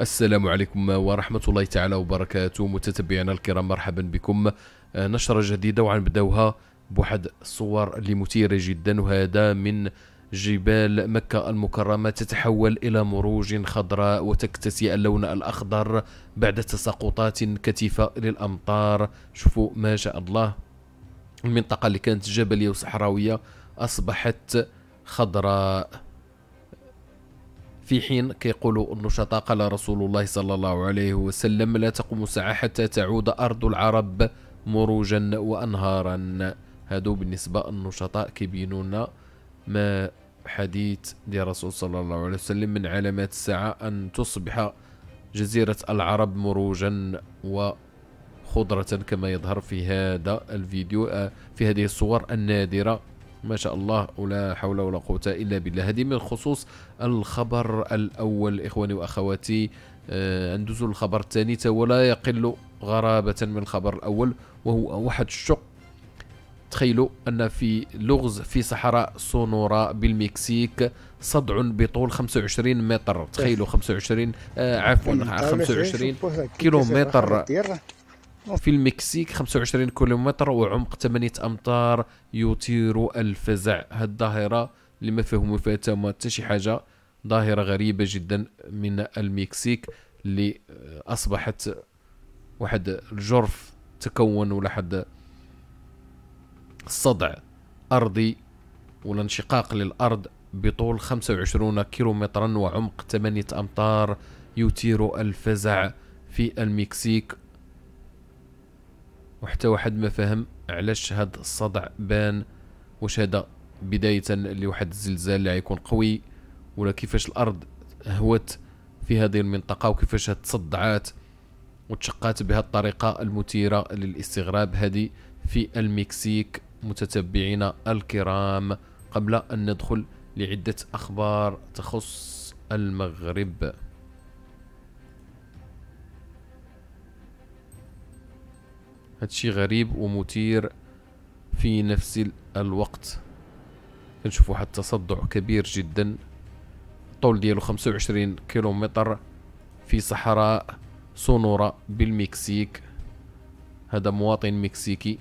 السلام عليكم ورحمة الله تعالى وبركاته. متتبعينا الكرام مرحبا بكم. آه، نشرة جديدة وعنبداوها بواحد الصور اللي مثيرة جدا وهذا من جبال مكة المكرمة تتحول إلى مروج خضراء وتكتسي اللون الأخضر بعد تساقطات كثيفة للأمطار. شوفوا ما شاء الله. المنطقة اللي كانت جبلية وصحراوية أصبحت خضراء. في حين كيقولوا النشطاء قال رسول الله صلى الله عليه وسلم لا تقوم الساعة حتى تعود أرض العرب مروجا وأنهارا. هادو بالنسبة النشطاء كيبينونا ما حديث ديال الرسول صلى الله عليه وسلم من علامات الساعة أن تصبح جزيرة العرب مروجا وخضرة كما يظهر في هذا الفيديو آه، في هذه الصور النادرة. ما شاء الله ولا حول ولا قوة إلا بالله هذه من خصوص الخبر الأول إخواني وأخواتي آه، ندوزو الخبر الثاني ولا يقل غرابة من الخبر الأول وهو واحد الشق تخيلوا أن في لغز في صحراء سونورا بالمكسيك صدع بطول 25 متر تخيلوا 25 آه عفوا 25 كيلومتر في المكسيك 25 كيلومتر وعمق 8 أمتار يثير الفزع. هذه الظاهرة اللي ما فهموا فيها حتى شي حاجة. ظاهرة غريبة جدا من المكسيك اللي أصبحت واحد الجرف تكون ولا حد الصدع أرضي ولا انشقاق للأرض بطول 25 كيلومترا وعمق 8 أمتار يثير الفزع في المكسيك. وحتى واحد ما فهم علاش هاد الصدع بان واش هذا بداية لواحد الزلزال اللي غيكون قوي ولا كيفاش الأرض هوت في هذه المنطقة وكيفاش تصدعات وتشقات بهذه الطريقة المثيرة للاستغراب هذه في المكسيك متتبعينا الكرام قبل أن ندخل لعدة أخبار تخص المغرب. هادشي غريب ومثير في نفس الوقت. كنشوف واحد التصدع كبير جدا. الطول ديالو 25 كيلومتر في صحراء سونورا بالمكسيك. هذا مواطن مكسيكي.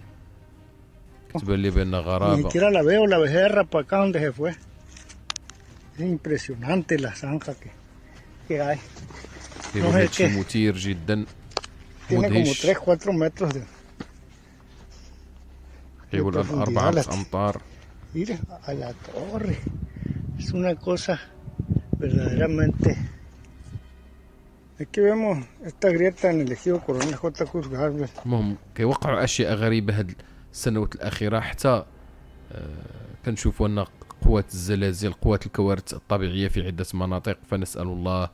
تبان لي بان غرابة. مثير جدا. tiene como 3 4 metros de يقول أربعة أمتار Mira, a la torre. Es una cosa verdaderamente. Aquí vemos esta grieta en el ejido Coronel J. Cruz Garber. المهم كيوقعوا أشياء غريبة هاد السنوات الأخيرة حتى آه كنشوفوا أن قوات الزلازل قوات الكوارث الطبيعية في عدة مناطق فنسأل الله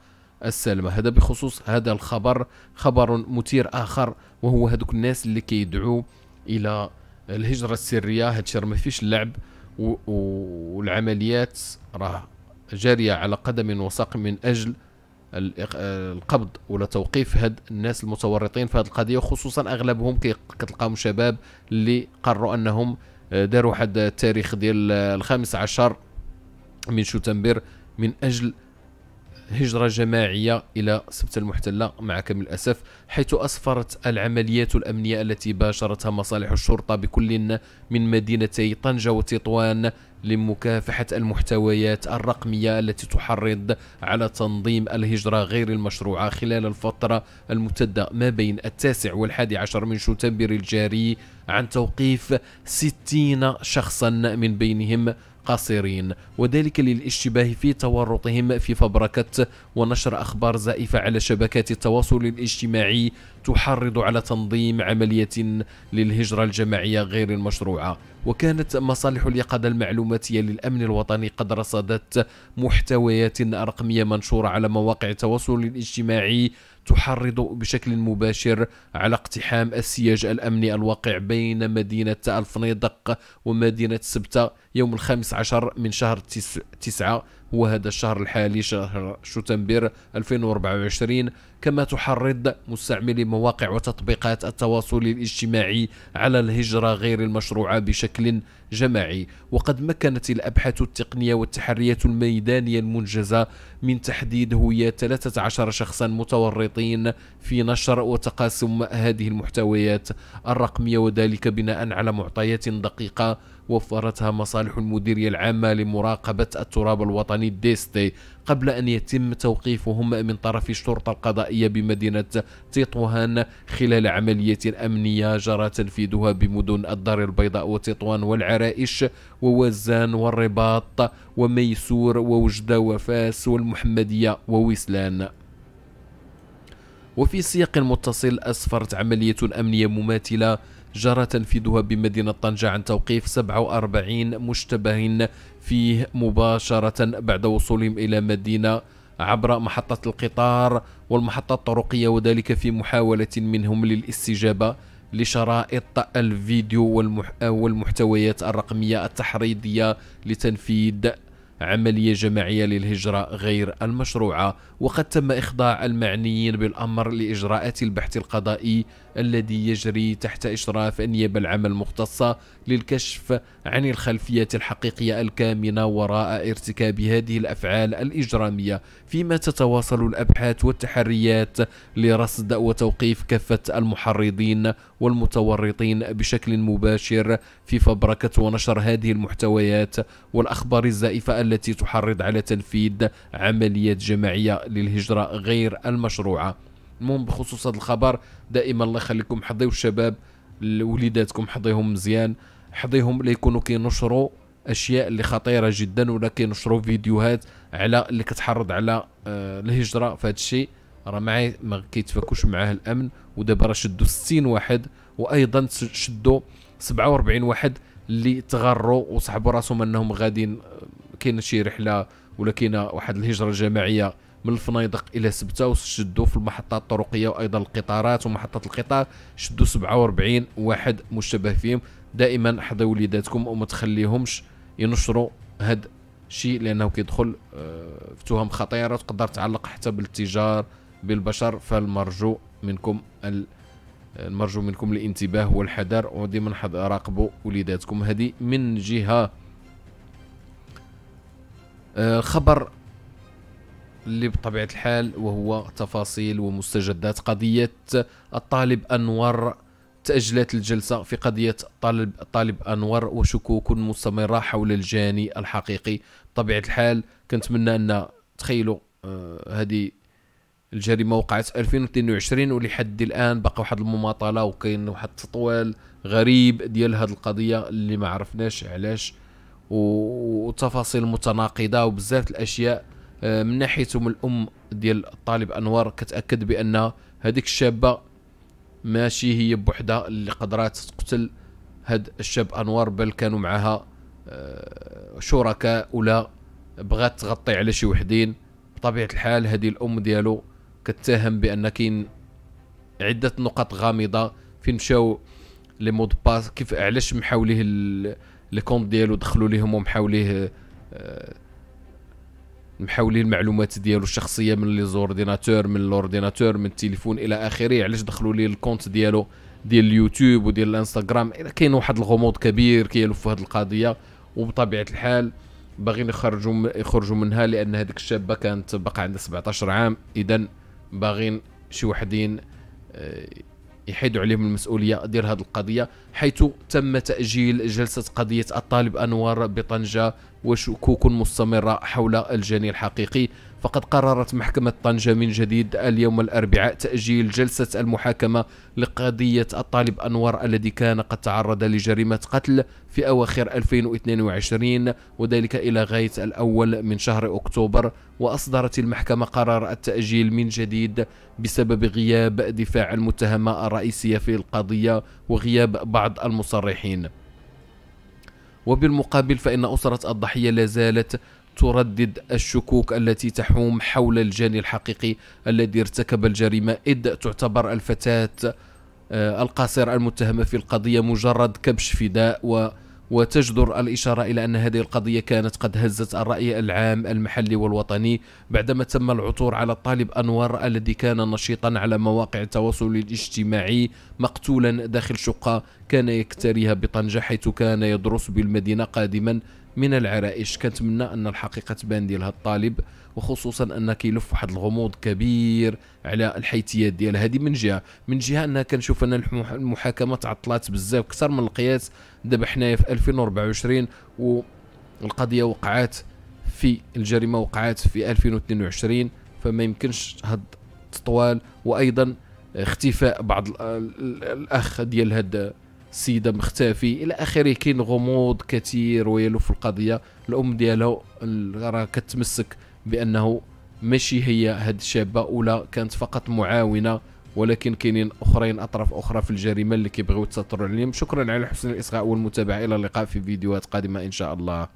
السلامة هذا بخصوص هذا الخبر خبر مثير آخر وهو هذوك الناس اللي كيدعوا إلى الهجرة السرية هادشي ما فيش اللعب والعمليات راه جارية على قدم وساق من أجل القبض ولا توقيف هاد الناس المتورطين في هذه القضية وخصوصا أغلبهم كتلقاهم شباب اللي قرروا أنهم داروا واحد التاريخ ديال الخامس عشر من شتنبر من أجل هجرة جماعية إلى سبت المحتلة مع كامل الأسف حيث أسفرت العمليات الأمنية التي باشرتها مصالح الشرطة بكل من مدينتي طنجة وتطوان لمكافحة المحتويات الرقمية التي تحرض على تنظيم الهجرة غير المشروعة خلال الفترة الممتدة ما بين التاسع والحادي عشر من شتنبر الجاري عن توقيف ستين شخصا من بينهم. قاصرين وذلك للاشتباه في تورطهم في فبركة ونشر أخبار زائفة على شبكات التواصل الاجتماعي تحرض على تنظيم عملية للهجرة الجماعية غير المشروعة. وكانت مصالح اليقظة المعلوماتية للأمن الوطني قد رصدت محتويات رقمية منشورة على مواقع التواصل الاجتماعي تحرض بشكل مباشر على اقتحام السياج الأمني الواقع بين مدينة ألفنيدق ومدينة سبتة يوم الخامس عشر من شهر تسعة وهذا الشهر الحالي شهر شتنبر 2024 كما تحرض مستعملي مواقع وتطبيقات التواصل الاجتماعي على الهجرة غير المشروعة بشكل جماعي. وقد مكنت الأبحاث التقنية والتحريات الميدانية المنجزة من تحديد هوية 13 شخصا متورطين في نشر وتقاسم هذه المحتويات الرقمية وذلك بناء على معطيات دقيقة وفرتها مصالح المديرية العامة لمراقبة التراب الوطني ديستي قبل أن يتم توقيفهم من طرف الشرطة القضائية بمدينة تطوان خلال عملية أمنية جرى تنفيذها بمدن الدار البيضاء وتطوان والعرائش ووزان والرباط وميسور ووجدة وفاس والمحمدية وويسلان. وفي سياق متصل أسفرت عملية أمنية مماثلة جرى تنفيذها بمدينة طنجة عن توقيف 47 مشتبه فيه مباشرة بعد وصولهم إلى مدينة عبر محطة القطار والمحطة الطرقية وذلك في محاولة منهم للاستجابة لشرائط الفيديو والمحتويات الرقمية التحريضية لتنفيذ عملية جماعية للهجرة غير المشروعة وقد تم إخضاع المعنيين بالأمر لإجراءات البحث القضائي الذي يجري تحت إشراف النيابة العامة المختصة للكشف عن الخلفية الحقيقية الكامنة وراء ارتكاب هذه الأفعال الإجرامية فيما تتواصل الأبحاث والتحريات لرصد وتوقيف كافة المحرضين والمتورطين بشكل مباشر في فبركة ونشر هذه المحتويات والأخبار الزائفة التي تحرض على تنفيذ عمليات جماعية للهجرة غير المشروعة. المهم بخصوص هذا الخبر دائما الله يخليكم حضيو الشباب وليداتكم حضيهم مزيان حضيهم ليكونوا كينشروا أشياء اللي خطيرة جدا ولا كينشروا فيديوهات على اللي كتحرض على آه الهجرة. هذا الشيء راه معي ما كيتفكوش معاه الأمن. ودابا راه شدوا 60 واحد وأيضا شدوا 47 واحد اللي تغروا وصحبوا راسهم أنهم غاديين آه، كاين شي رحله ولا كاينة واحد الهجره جماعيه من الفنيدق إلى سبته وشدوا في المحطات الطرقيه وأيضا القطارات ومحطه القطار شدوا 47 واحد مشتبه فيهم. دائما حضروا وليداتكم وما تخليهمش ينشروا هاد الشيء لأنه كيدخل آه، في تهم خطيرة تقدر تعلق حتى بالتجار بالبشر. فالمرجو منكم المرجو منكم الانتباه والحذر. وديما راقبوا وليداتكم. هذه من جهة آه، خبر اللي بطبيعة الحال وهو تفاصيل ومستجدات. قضية الطالب أنور تأجلت الجلسة في قضية طالب طالب أنور وشكوك مستمرة حول الجاني الحقيقي. بطبيعة الحال كنتمنى أن تخيلوا آه هذه الجريمة وقعت 2022 ولحد الآن بقى واحد المماطلة وكاين واحد التطوال غريب ديال هذه القضية اللي ما عرفناش علاش وتفاصيل متناقضة وبزاف الأشياء آه، من ناحيتهم الأم ديال الطالب أنوار كتأكد بأن هذيك الشابة ماشي هي بوحدها اللي قدرات تقتل هاد الشاب أنوار بل كانوا معها آه، شركاء ولا بغات تغطي على شي وحدين. بطبيعة الحال هذه الأم ديالو كتهم بأن كاين عدة نقط غامضة فين مشاو les mots de passe كيف علاش محاوليه les comptes ديالو دخلوا ليهم ومحاوليه آه، محاولين المعلومات ديالو الشخصية من les ordinateurs من ال ordinateur من التليفون إلى آخره علاش دخلوا لي ال compte ديالو ديال اليوتيوب وديال الإنستغرام؟ كاين واحد الغموض كبير كيلف في هذه القضية وبطبيعة الحال باغيين يخرجوا يخرجوا منها لأن هذيك الشابة كانت بقى عندها 17 عام. اذا باغين شي وحدين آه، يحيدوا عليهم المسؤولية ديال هذه القضية حيث تم تأجيل جلسة قضية الطالب أنور بطنجة وشكوك مستمرة حول الجاني الحقيقي. فقد قررت محكمة طنجة من جديد اليوم الأربعاء تأجيل جلسة المحاكمة لقضية الطالب أنور الذي كان قد تعرض لجريمة قتل في أواخر 2022 وذلك إلى غاية الأول من شهر أكتوبر. وأصدرت المحكمة قرار التأجيل من جديد بسبب غياب دفاع المتهمة الرئيسية في القضية وغياب بعض المصرحين. وبالمقابل فإن أسرة الضحية لا زالت تردد الشكوك التي تحوم حول الجاني الحقيقي الذي ارتكب الجريمة إذ تعتبر الفتاة آه، القاصرة المتهمة في القضية مجرد كبش فداء وتجدر الإشارة إلى أن هذه القضية كانت قد هزت الرأي العام المحلي والوطني بعدما تم العثور على الطالب أنور الذي كان نشيطا على مواقع التواصل الاجتماعي مقتولا داخل شقة كان يكتريها بطنجة حيث كان يدرس بالمدينة قادما من العرائش كنتمنى؟ أن الحقيقة تبان ديال هذا الطالب وخصوصا أن كيلف واحد الغموض كبير على الحيثيات ديال هذه. من جهة من جهة أنها كنشوف أن المحاكمة تعطلات بزاف أكثر من القياس. دابا حنايا في 2024 والقضية وقعات في الجريمة وقعات في 2022 فما يمكنش هاد التطوال. وأيضا اختفاء بعض الأخ ديال هاد السيده مختفي. إلى آخره كاين غموض كثير ويلف القضية. الأم ديالها راه كتمسك بأنه ماشي هي هاد الشابة ولا كانت فقط معاونة ولكن كاينين أخرين أطراف أخرى في الجريمة اللي كيبغيو يتستروا عليهم. شكرا على حسن الإصغاء والمتابعة. إلى اللقاء في فيديوهات قادمة إن شاء الله.